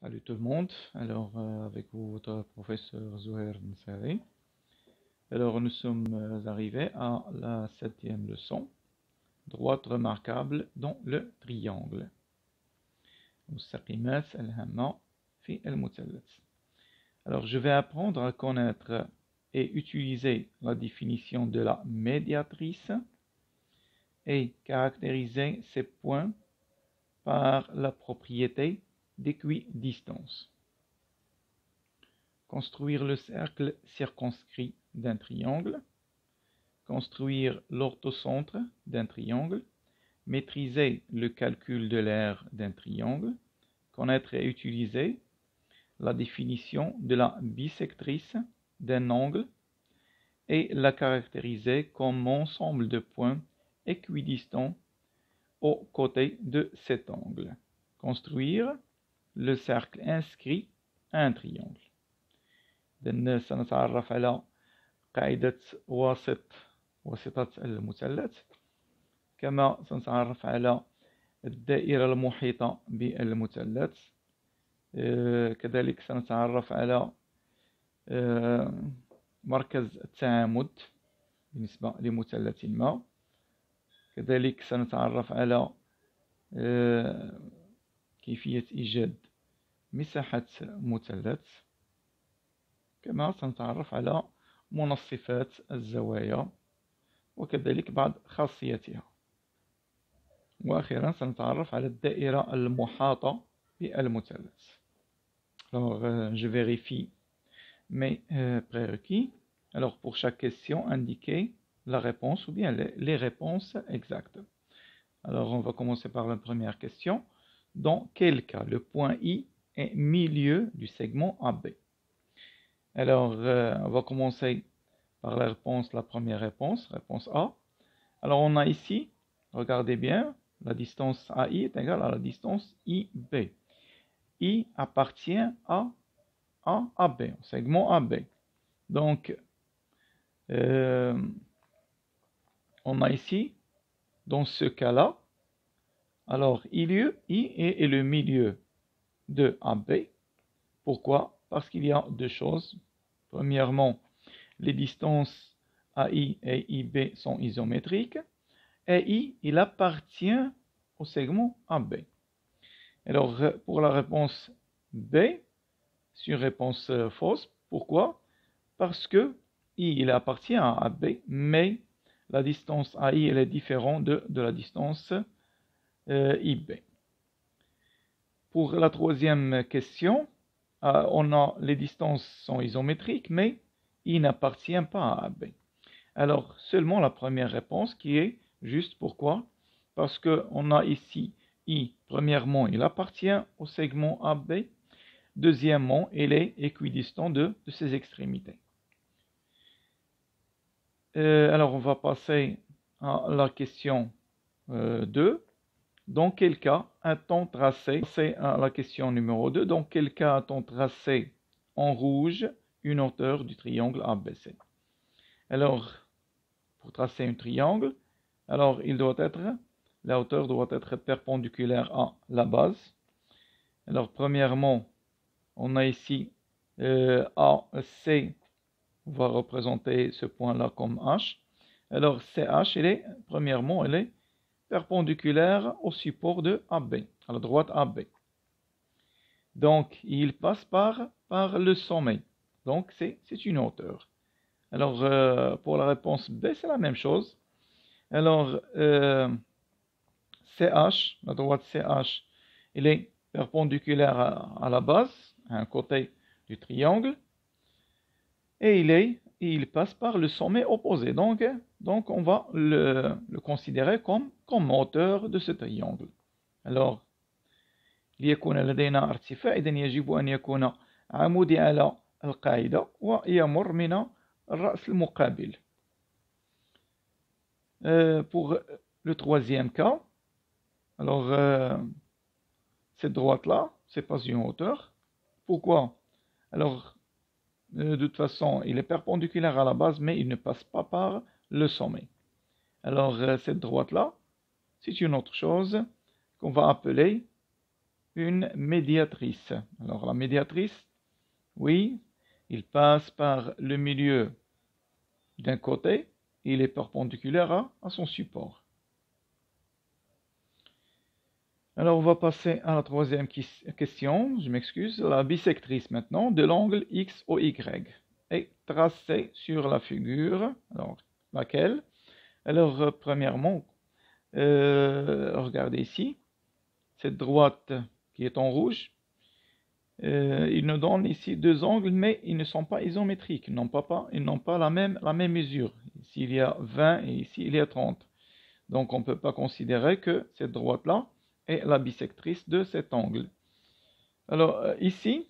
Salut tout le monde, alors euh, avec vous, votre professeur Zouher Nsari. Alors nous sommes euh, arrivés à la septième leçon, droite remarquable dans le triangle. Alors je vais apprendre à connaître et utiliser la définition de la médiatrice et caractériser ces points par la propriété d'équidistance. Construire le cercle circonscrit d'un triangle. Construire l'orthocentre d'un triangle. Maîtriser le calcul de l'aire d'un triangle. Connaître et utiliser la définition de la bisectrice d'un angle et la caractériser comme ensemble de points équidistants aux côtés de cet angle. Construire cercle inscrit à un triangle. إذن سنتعرف على قاعدة واسط واسطة المثلث. كما سنتعرف على الدائرة المحيطة بالمثلث. كذلك سنتعرف على مركز التعامد بالنسبة لمثلث ما. كذلك سنتعرف على كيفية إيجاد مساحة مثلث كما سنتعرف على منصفات الزوايا وكذلك بعض خاصيتها وأخيرا سنتعرف على الدائرة المحاطة بالمثلث Alors, euh, je vérifie mes euh, prérequis. Alors, pour chaque question, indiquez la réponse ou bien les, les réponses exactes. Alors, on va commencer par la première question. Dans quel cas le point I est milieu du segment AB Alors, euh, on va commencer par la réponse, la première réponse, réponse A. Alors, on a ici, regardez bien, la distance AI est égale à la distance IB. I appartient à, AB, au segment AB. Donc, euh, on a ici, dans ce cas-là, alors I, I est le milieu de AB. Pourquoi? Parce qu'il y a deux choses. Premièrement, les distances AI et IB sont isométriques. Et I, il appartient au segment AB. Alors, pour la réponse B, c'est une réponse fausse. Pourquoi? Parce que I, il appartient à AB, mais la distance AI, est différente de, de la distance euh, IB. Pour la troisième question, euh, on a les distances sont isométriques, mais I n'appartient pas à AB. Alors, seulement la première réponse qui est juste. Pourquoi? Parce qu'on a ici I, premièrement, il appartient au segment AB. Deuxièmement, il est équidistant de, ses extrémités. Euh, alors, on va passer à la question euh, 2. Dans quel cas a-t-on tracé, c'est la question numéro 2, dans quel cas a-t-on tracé en rouge une hauteur du triangle ABC Alors, pour tracer un triangle, alors il doit être, la hauteur doit être perpendiculaire à la base. Alors, premièrement, on a ici euh, AC, on va représenter ce point-là comme H. Alors, CH, est, premièrement, il est perpendiculaire au support de AB, à la droite AB. Donc, il passe par, le sommet. Donc, c'est une hauteur. Alors, euh, pour la réponse B, c'est la même chose. Alors, euh, CH, la droite CH, il est perpendiculaire à, la base, à un côté du triangle, et il, est, il passe par le sommet opposé. Donc, on va le considérer comme, comme hauteur de ce triangle. Alors, ليكون لدينا ارتفاع إذن يجب أن يكون عمودي على القاعدة ويمر من الرأس المقابل. Euh, pour le troisième cas, alors euh, cette droite-là, c'est pas une hauteur. Pourquoi Alors, euh, de toute façon, il est perpendiculaire à la base, mais il ne passe pas par le sommet. Alors, euh, cette droite-là, c'est une autre chose qu'on va appeler une médiatrice. Alors la médiatrice, oui, il passe par le milieu d'un côté, il est perpendiculaire à, son support. Alors, on va passer à la troisième question, je m'excuse. La bisectrice maintenant de l'angle XOY est tracée sur la figure. Alors, laquelle? Alors, premièrement, euh, regardez ici, cette droite qui est en rouge, euh, il nous donne ici deux angles, mais ils ne sont pas isométriques, ils n'ont pas, ils n'ont pas la, même, la même mesure. Ici, il y a 20 et ici, il y a 30. Donc, on ne peut pas considérer que cette droite-là est la bisectrice de cet angle. Alors, euh, ici,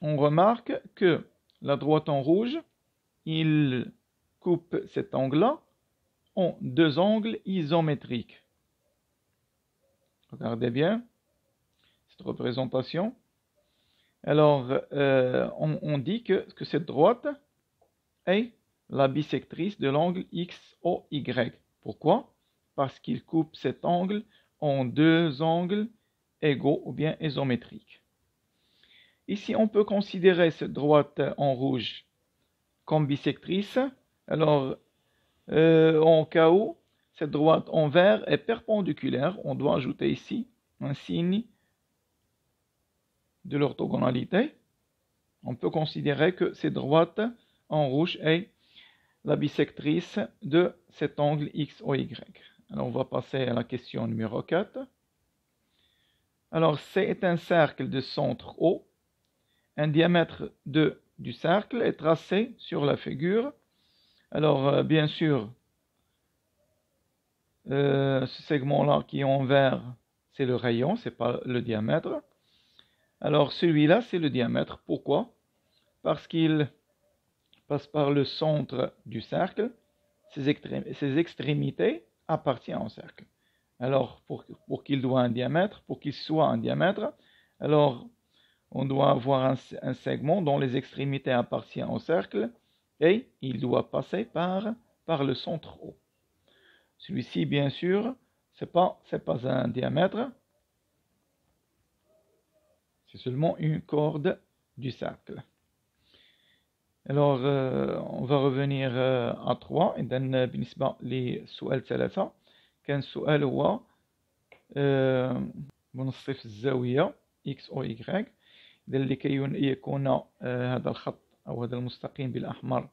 on remarque que la droite en rouge, il coupe cet angle-là deux angles isométriques. Regardez bien cette représentation. Alors, euh, on, dit que, que, cette droite est la bisectrice de l'angle XOY. Pourquoi? Parce qu'il coupe cet angle en deux angles égaux ou bien isométriques. Ici, on peut considérer cette droite en rouge comme bisectrice. Alors, euh, en où cette droite en vert est perpendiculaire, on doit ajouter ici un signe de l'orthogonalité. On peut considérer que cette droite en rouge est la bisectrice de cet angle X ou Y. Alors, on va passer à la question numéro 4. Alors, c'est un cercle de centre O. Un diamètre de, du cercle est tracé sur la figure. Alors, euh, bien sûr, euh, ce segment-là qui est en vert, c'est le rayon, c'est pas le diamètre. Alors, celui-là, c'est le diamètre. Pourquoi? Parce qu'il passe par le centre du cercle. Ses, extrémités appartient au cercle. Alors, pour, qu'il soit un diamètre, pour qu'il soit un diamètre, alors on doit avoir un, segment dont les extrémités appartiennent au cercle et il doit passer par, par le centre haut. Celui-ci, bien sûr, ce n'est pas, pas un diamètre, c'est seulement une corde du cercle. Alors, euh, on va revenir euh, à 3 إذا بالنسبة للسؤال ثلاثة كان السؤال هو منصف الزاوية x أو y إذا لكي يكون هذا الخط أو هذا المستقيم بالأحمر.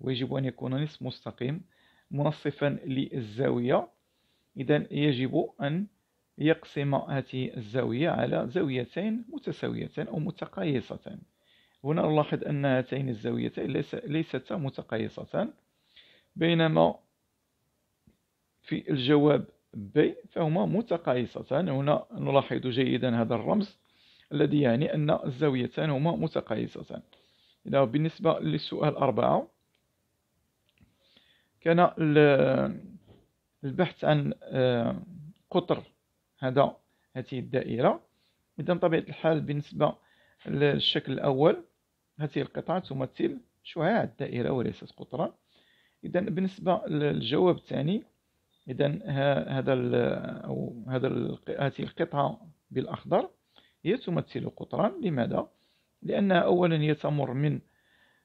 ويجب أن يكون نصف مستقيم منصفا للزاوية. إذا يجب أن يقسم هذه الزاوية على زاويتين متساويتين أو متقايستين هنا نلاحظ أن هاتين الزاويتين ليستا متقايستان بينما في الجواب ب فهما متقايستان هنا نلاحظ جيدا هذا الرمز الذي يعني أن الزاويتان هما متقايستان إذا بالنسبة للسؤال أربعة كان البحث عن آه، قطر هذا هذه الدائرة. إذا طبيعة الحال بالنسبة للشكل الأول هذه القطعة تمثل شعاع الدائرة وليست قطرا. إذا بالنسبة للجواب الثاني إذا هذا أو هذا هذه القطعة بالأخضر هي تمثل قطرا. لماذا؟ لأنها أولا هي تمر من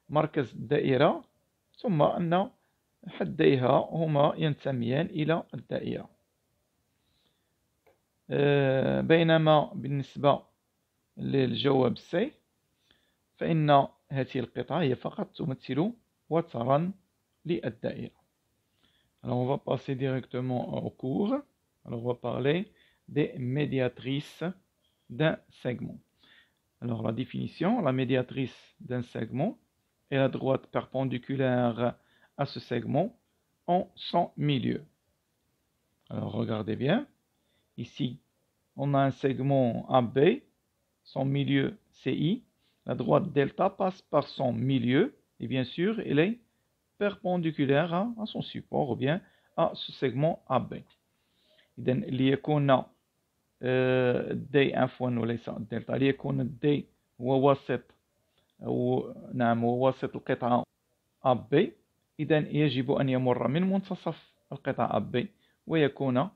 مركز الدائرة ثم أن حديها هما ينتميان إلى الدائرة آه، بينما بالنسبة للجواب سي فإن هذه القطعة هي فقط تمثل وترا للدائرة Alors on va passer directement au cours. Alors on va parler des médiatrices d'un segment. Alors la définition, la médiatrice d'un segment est la droite perpendiculaire à ce segment en son milieu. Alors regardez bien, ici on a un segment AB, son milieu CI, la droite delta passe par son milieu et bien sûr, elle est perpendiculaire à, son support ou bien à ce segment AB. إذا ليكون دي عفوا وليس الدلتا ليكون دي هو وسط أو نعم هو وسط القطعة AB إذا يجب أن يمر من منتصف القطعة AB ويكون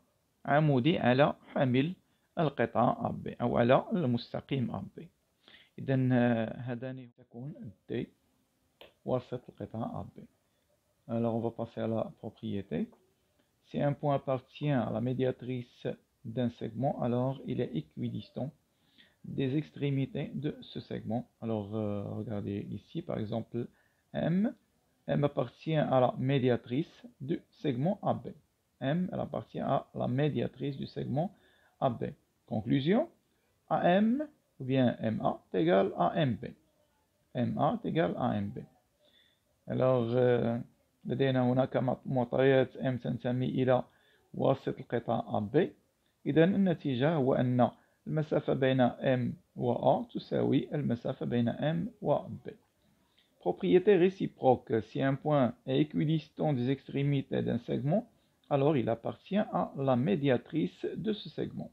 عمودي على حامل القطعة AB أو على المستقيم AB إذا هذان تكون D وسط القطعة AB Alors on va passer à la propriété. Si un point appartient à la médiatrice d'un segment, alors il est équidistant des extrémités de ce segment. Alors euh, regardez ici par exemple M. M appartient à la médiatrice du segment AB. M elle appartient à la médiatrice du segment AB. Conclusion, AM ou bien MA est égal à MB. MA est égal à MB. Alors, لدينا هناك معطيات M تنتمي إلى واسط القطاع AB. إذا النتيجة هو أن المسافة بين M و A تساوي المسافة بين M و B. Propriété réciproque. Si un point est équidistant des extrémités d'un segment, alors il appartient à la médiatrice de ce segment.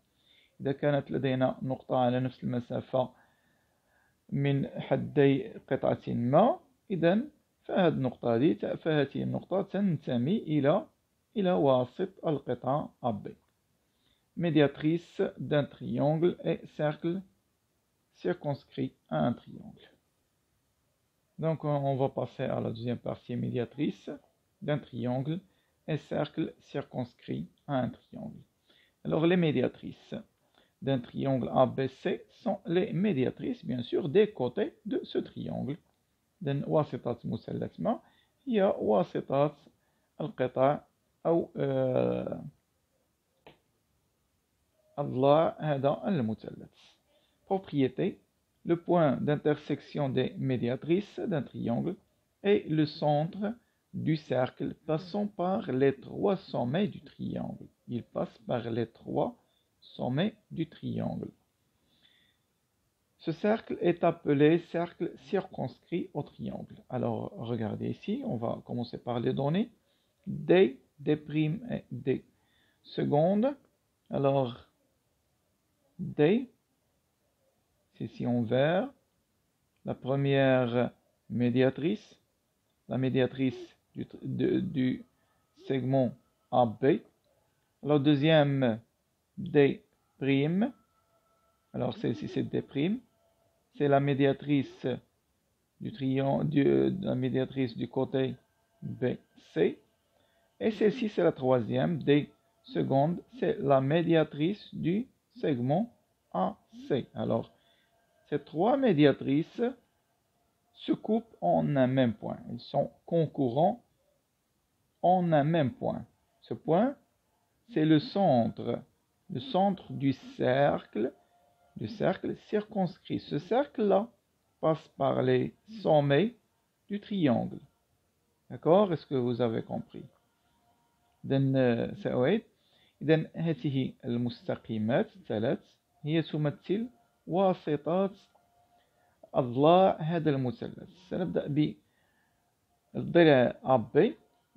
إذا كانت لدينا نقطة على نفس المسافة من حدي قطعة ما إذا فهذه النقطة دي فهذه النقطة تنتمي إلى إلى واسط القطعة AB médiatrice d'un triangle et cercle circonscrit à un triangle. Donc on va passer à la deuxième partie médiatrice d'un triangle et cercle circonscrit à un triangle. Alors les médiatrices d'un triangle ABC sont les médiatrices, bien sûr, des côtés de ce triangle. إذن واسطة مثلث ما هي واسطة القطع أو Allah dans al-Mutallaf. Propriété, le point d'intersection des médiatrices d'un triangle est le centre du cercle passant par les trois sommets du triangle. Il passe par les trois sommets du triangle. Ce cercle est appelé cercle circonscrit au triangle. Alors regardez ici, on va commencer par les données. D, D' et D. Seconde, alors D, c'est ici en vert. La première médiatrice, la médiatrice du, du segment AB. La deuxième D'. Alors celle-ci c'est D'. C'est la médiatrice du triangle, de la médiatrice du côté BC. Et celle-ci c'est la troisième, D seconde, c'est la médiatrice du segment AC. Alors, ces trois médiatrices se coupent en un même point. Ils sont concurrents en un même point. Ce point, c'est le centre, le centre du cercle, du cercle circonscrit. Ce cercle-là passe par les sommets du triangle. D'accord? Est-ce que vous avez compris? Then, euh, إذن هذه المستقيمات الثلاث هي تمثل واسطات أضلاع هذا المثلث. سنبدأ بالضلع AB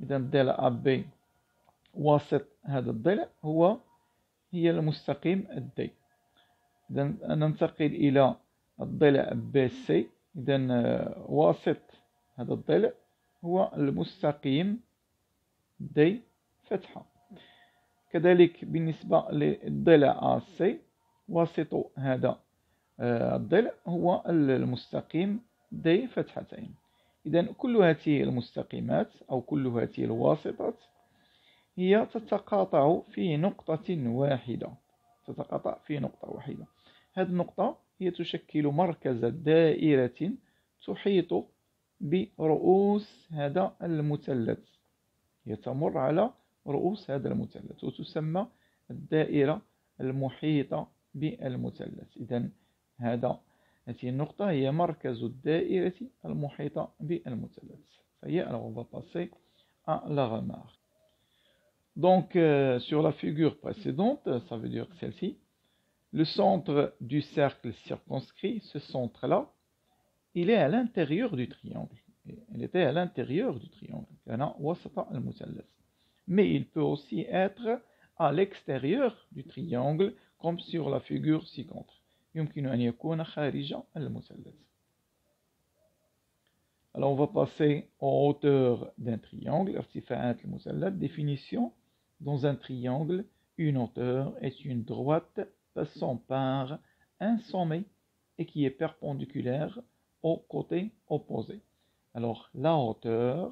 إذا الضلع AB واسط هذا الضلع هو هي المستقيم الدي إذا ننتقل إلى الضلع سي إذا واسط هذا الضلع هو المستقيم دي فتحة. كذلك بالنسبة للضلع سي واسط هذا آه، الضلع هو المستقيم دي فتحتين. إذا كل هذه المستقيمات أو كل هذه الواسطات هي تتقاطع في نقطة واحدة. تتقاطع في نقطة واحدة. هذه النقطة هي تشكل مركز دائرة تحيط برؤوس هذا المثلث. هي تمر على رؤوس هذا المثلث وتسمى الدائرة المحيطة بالمثلث إذا هذا هذه النقطة هي مركز الدائرة المحيطة بالمثلث فهي alors on va passer à la remarque Donc, euh, sur la figure précédente, ça veut dire celle-ci, le centre du cercle circonscrit, ce centre-là, il est à l'intérieur du triangle. Il était à l'intérieur du triangle. Mais il peut aussi être à l'extérieur du triangle, comme sur la figure ci-contre. Alors on va passer en hauteur d'un triangle, définition dans un triangle, une hauteur est une droite passant par un sommet et qui est perpendiculaire au côté opposé. Alors la hauteur,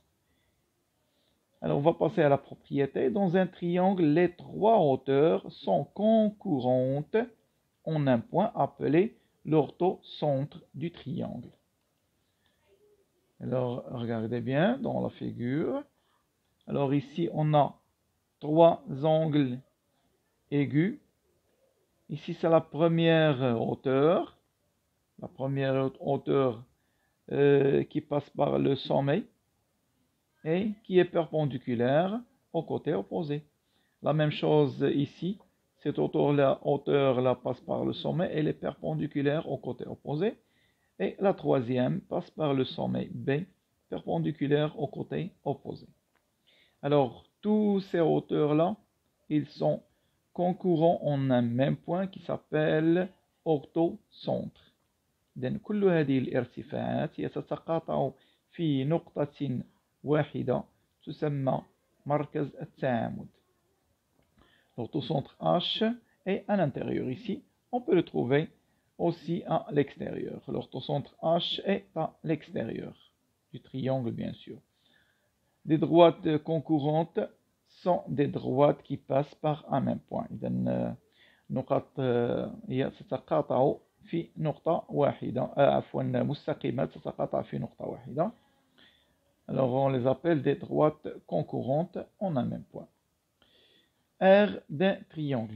Alors on va passer à la propriété. Dans un triangle, les trois hauteurs sont concurrentes en un point appelé l'orthocentre du triangle. Alors regardez bien dans la figure. Alors ici on a trois angles aigus Ici, c'est la première hauteur, la première hauteur euh, qui passe par le sommet et qui est perpendiculaire au côté opposé. La même chose ici, cette hauteur-là hauteur passe par le sommet, elle est perpendiculaire au côté opposé. Et la troisième passe par le sommet B, perpendiculaire au côté opposé. Alors, tous ces hauteurs-là, ils sont concourant en un même point qui s'appelle orthocentre. إذن كل هذه الارتفاعات يتتقاطع في نقطة واحدة تسمى مركز التعامد. L'orthocentre H est à l'intérieur ici. On peut le trouver aussi à l'extérieur. L'orthocentre H est à l'extérieur du triangle, bien sûr. Des droites concurrentes sont des droites qui passent par un même point إذا نقط هي تتقاطع في نقطة واحدة عفوا مستقيمات تتقاطع في نقطة واحدة alors on les appelle des droites concurrentes en un même point. R d'un triangle,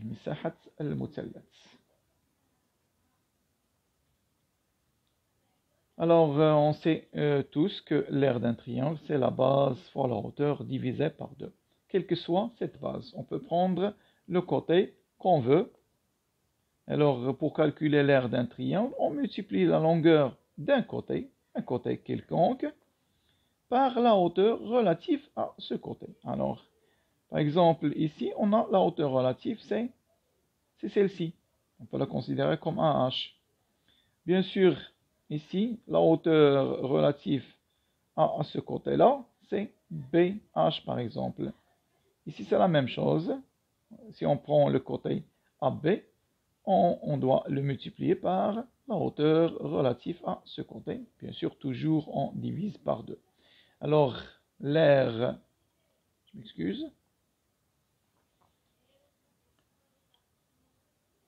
Alors euh, on sait euh, tous que l'aire d'un triangle, c'est la base fois la hauteur divisée par 2. Quelle que soit cette base, on peut prendre le côté qu'on veut. Alors pour calculer l'aire d'un triangle, on multiplie la longueur d'un côté, un côté quelconque, par la hauteur relative à ce côté. Alors, par exemple, ici, on a la hauteur relative, c'est celle-ci. On peut la considérer comme un h. Bien sûr, ici, la hauteur relative à ce côté-là, c'est BH par exemple. Ici, c'est la même chose. Si on prend le côté AB, on, doit le multiplier par la hauteur relative à ce côté. Bien sûr, toujours on divise par 2. Alors, l'air, je m'excuse.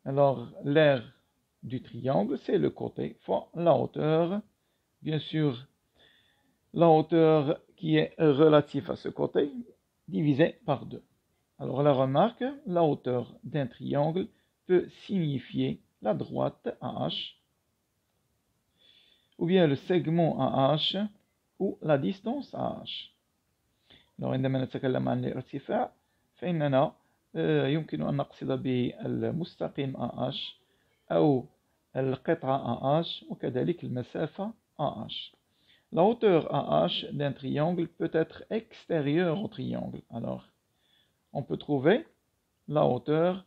Alors, l'air du triangle, c'est le côté fois la hauteur. Bien sûr, la hauteur qui est relative à ce côté, divisé par 2. Alors la remarque, la hauteur d'un triangle peut signifier la droite AH, ou bien le segment AH, ou la distance AH. Alors عندما نتكلم عن الارتفاع فإننا يمكن أن نقصد به المستقيم AH أو القطعة AH وكذلك المسافة AH. La hauteur AH d'un triangle peut être extérieure au triangle. Alors, on peut trouver la hauteur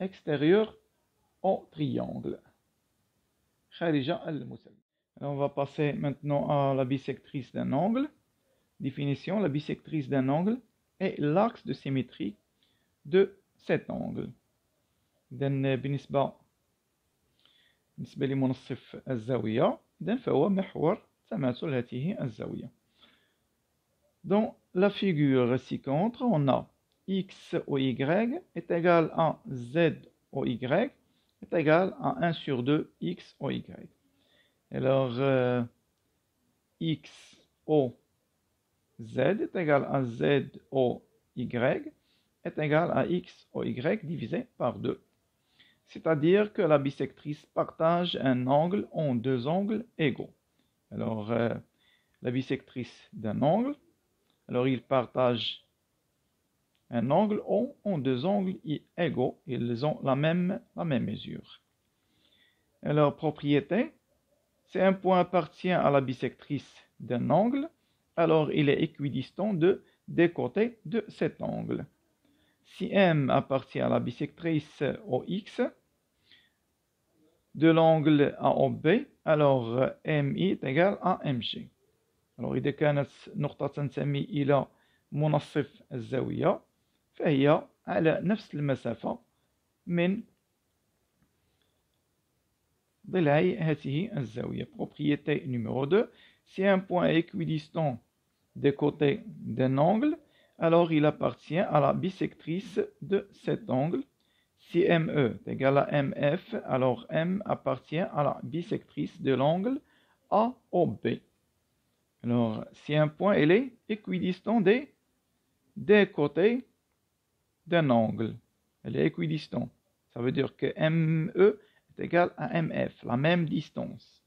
extérieure au triangle. Alors, on va passer maintenant à la bisectrice d'un angle. Définition, la bisectrice d'un angle est l'axe de symétrie de cet angle. بالنسبة بالنسبة لمنصف الزاوية إذن فهو محور dans la figure ci-contre, on a x au y est égal à z au y est égal à 1 sur 2 x au y. Alors, euh, x au z est égal à z au y est égal à x au y divisé par 2. C'est-à-dire que la bisectrice partage un angle en deux angles égaux. Alors, euh, la bisectrice d'un angle, alors il partage un angle ont, ont deux angles égaux, ils ont la même, la même mesure. Alors, propriété, si un point appartient à la bisectrice d'un angle, alors il est équidistant de des côtés de cet angle. Si M appartient à la bisectrice OX de l'angle AOB, alors MI est égal à MG. Alors إذا كانت نقطة تنتمي إلى منصف الزاوية فهي على نفس المسافة من ضلعي هذه الزاوية. Propriété numéro 2. Si un point est équidistant des côtés d'un angle, alors il appartient à la bisectrice de cet angle. Si ME est égal à MF, alors M appartient à la bisectrice de l'angle AOB. Alors, si un point est équidistant des, côtés d'un angle, elle est équidistant. Ça veut dire que ME est égal à MF, la même distance.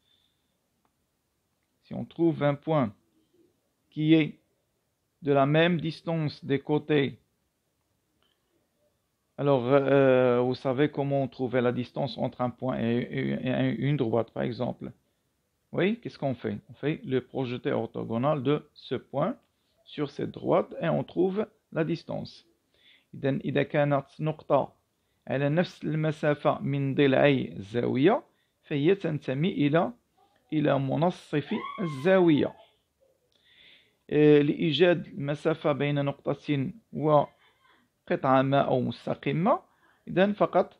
Si on trouve un point qui est de la même distance des côtés. Alors, euh, vous savez comment trouver la distance entre un point et, une droite, par exemple. Oui, qu'est-ce qu'on fait On fait le projeté orthogonal de ce point sur cette droite et on trouve la distance. إذا إذا كانت نقطة على نفس المسافة من ضلعي الزاوية فهي تنتمي إلى إلى منصف الزاوية. لإيجاد المسافة بين نقطة وقطعة ما أو مستقيمة إذا فقط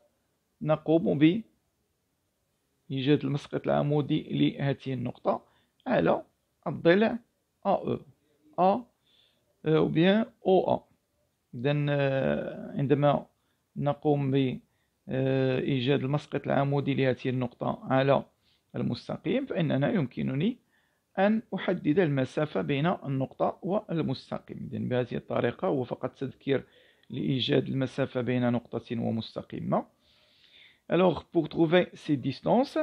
نقوم بإيجاد المسقط العمودي لهذه النقطة على الضلع AE أو bien OA إذا عندما نقوم بإيجاد المسقط العمودي لهذه النقطة على المستقيم فإننا يمكنني أن أحدد المسافة بين النقطة والمستقيم. إذن بهذه الطريقة هو فقط تذكير لإيجاد المسافة بين نقطة ومستقيمة. Alors, pour trouver ces distances,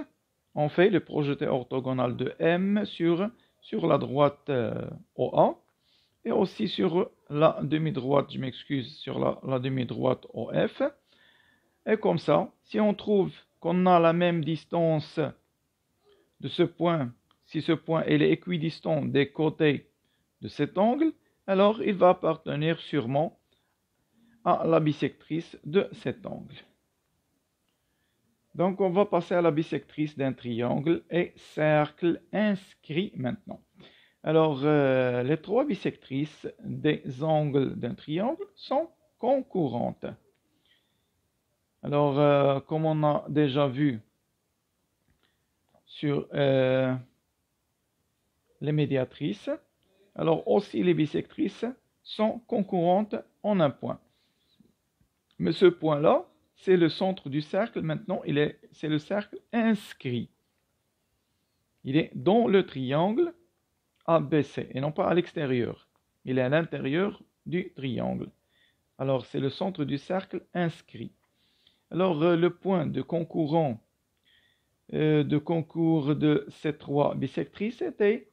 on fait le projeté orthogonal de M sur, sur la droite euh, OA et aussi sur la demi-droite, je m'excuse, sur la, demi-droite OF. Et comme ça, si on trouve qu'on a la même distance de ce point si ce point est équidistant des côtés de cet angle, alors il va appartenir sûrement à la bisectrice de cet angle. Donc on va passer à la bisectrice d'un triangle et cercle inscrit maintenant. Alors euh, les trois bisectrices des angles d'un triangle sont concurrentes. Alors euh, comme on a déjà vu sur euh, les médiatrices. Alors aussi les bisectrices sont concurrentes en un point. Mais ce point-là, c'est le centre du cercle. Maintenant, c'est le cercle inscrit. Il est dans le triangle ABC et non pas à l'extérieur. Il est à l'intérieur du triangle. Alors, c'est le centre du cercle inscrit. Alors, euh, le point de concurrent euh, de concours de ces trois bisectrices était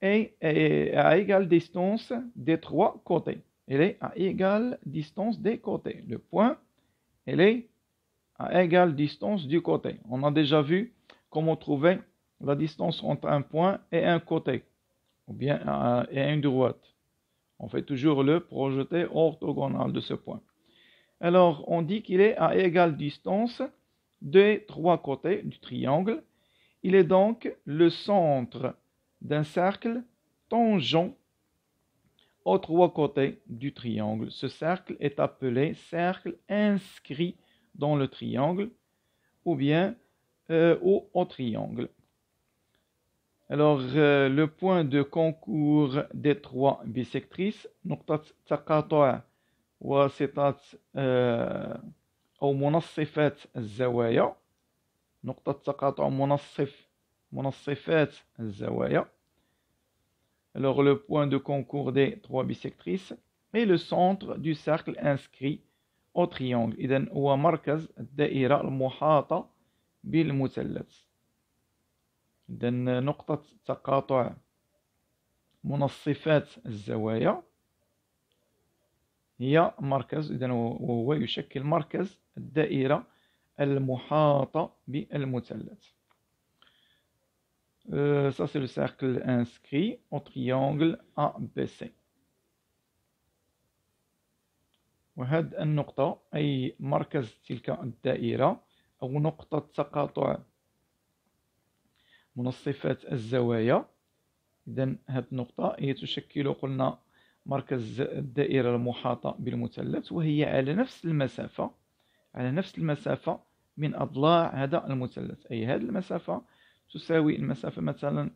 à égale distance des trois côtés. Elle est à égale distance des côtés. Le point, elle est à égale distance du côté. On a déjà vu comment trouver la distance entre un point et un côté, ou bien et une droite. On fait toujours le projeté orthogonal de ce point. Alors, on dit qu'il est à égale distance des trois côtés du triangle. Il est donc le centre d'un cercle tangent aux trois côtés du triangle. Ce cercle est appelé cercle inscrit dans le triangle ou bien euh, au, triangle. Alors, euh, le point de concours des trois bisectrices, نقطة تقاطع وسطات أو منصفات الزوايا نقطة تقاطع منصف منصفات الزوايا alors le point de concours des trois bisectrices est le centre du cercle inscrit au triangle إذا هو مركز الدائرة المحاطة بالمثلث إذا نقطة تقاطع منصفات الزوايا هي مركز إذا وهو يشكل مركز الدائرة المحاطة بالمثلث Euh, ça, c'est le cercle inscrit au triangle ABC. وهذه النقطة أي مركز تلك الدائرة أو نقطة تقاطع منصفات الزوايا. إذا هذه النقطة هي تشكل قلنا مركز الدائرة المحاطة بالمثلث وهي على نفس المسافة على نفس المسافة من أضلاع هذا المثلث. أي هذه المسافة تساوي المسافة مثلا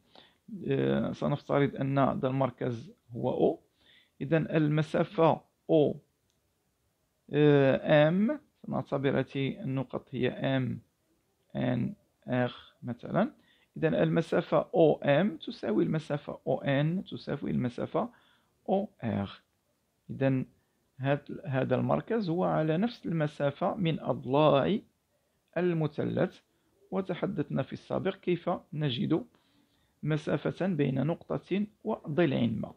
آه، سنفترض أن هذا المركز هو O. إذا المسافة O آه، M سنعتبر هذه النقط هي M N R مثلا. إذا المسافة OM تساوي المسافة ON تساوي المسافة OR إذا هذا المركز هو على نفس المسافة من أضلاع المثلث. وتحدثنا في السابق كيف نجد مسافة بين نقطة وضلع ما.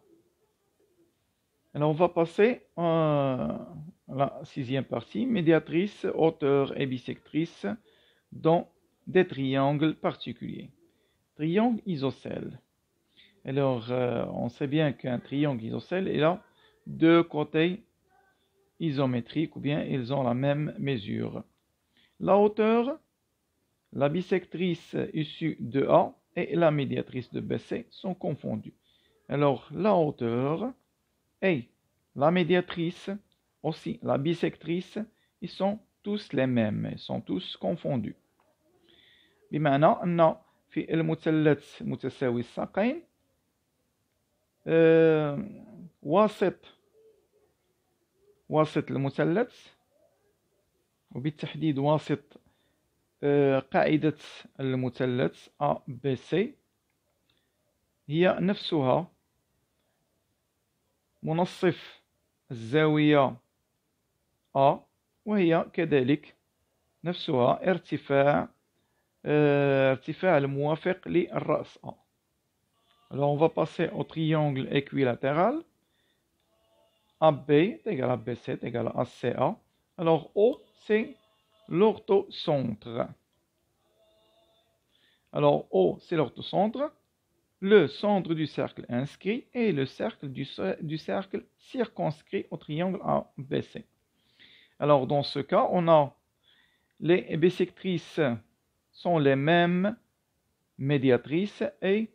Alors on va passer à la sixième partie, médiatrice, hauteur et bisectrice dans des triangles particuliers. triangle isocèle. Alors, euh, on sait bien qu'un triangle isocèle est là deux côtés isométriques ou bien ils ont la même mesure. La hauteur, la bisectrice issue de A et la médiatrice de BC sont confondues. Alors, la hauteur et la médiatrice, aussi la bisectrice, ils sont tous les mêmes, ils sont tous confondus. Maintenant, non. في المثلث متساوي الساقين واسط واسط المثلث وبالتحديد واسط قاعدة المثلث ABC هي نفسها منصف الزاوية A وهي كذلك نفسها ارتفاع ارتفاع الموافق للرأس A. Alors on va passer au triangle équilatéral. AB est égal à BC est égal à CA. Alors O, c'est l'orthocentre. Alors O, c'est l'orthocentre, le centre du cercle inscrit et le cercle du, cercle circonscrit au triangle ABC. Alors dans ce cas, on a les bisectrices sont les mêmes médiatrices et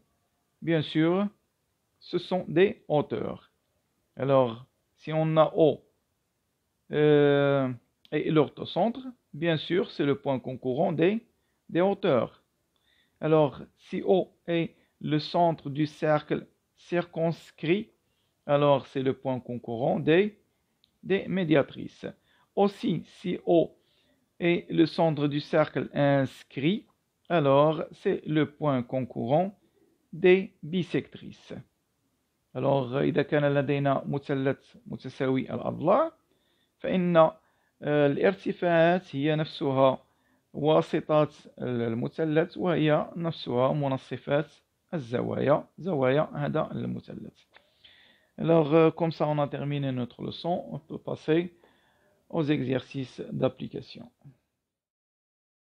bien sûr, ce sont des hauteurs. Alors, si on a O euh, et l'orthocentre, bien sûr, c'est le point concurrent des, des hauteurs. Alors, si O est le centre du cercle circonscrit, alors c'est le point concurrent des, des médiatrices. Aussi, si O est le centre du cercle inscrit, alors c'est le point concurrent des bisectrices. Alors, إذا كان لدينا مثلث متساوي الأضلاع فإن الارتفاعات هي نفسها واسطات المثلث وهي نفسها منصفات الزوايا زوايا هذا المثلث Alors, comme ça, on a terminé notre leçon. On peut passer aux exercices d'application.